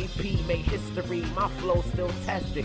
KP made history, my flow still tested.